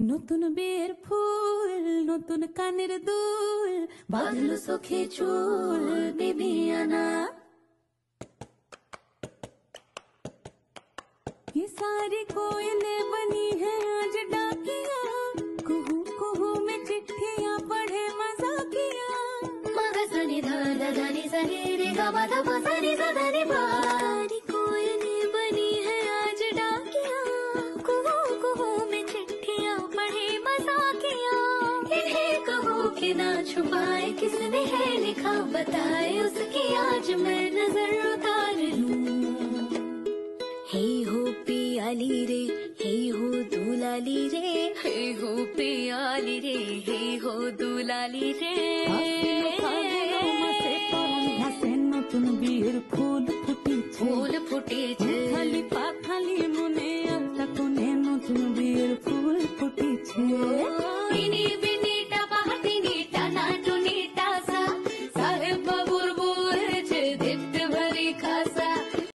নতুন বিয়ের ফুল, নতুন কানের দুল বাঁধলো সখে চুল বিবিয়ানা ये सारी कोयले बनी है आज डाकिया कुहू कुहू में चिट्ठिया पढ़े मज़ा किया सनी धा धा सनी रे गा धा सा बा पढ़े मजाकिया इन्हें कहो कि ना छुपाए किसने है लिखा बताए उसकी आज मैं नजर उतार लूं हे हो पियाली रे हे हो दुलाली रे हे हो पियाली रे हे हो दुलाली रे হাসে নতুন বিয়ের ফুল ফুটিছে ফুল ফুটেছে খালি পাখালি মনে একটা কোণে নতুন বিয়ের ফুল ফুটিছে i Minnie.